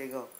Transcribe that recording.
Okay, go.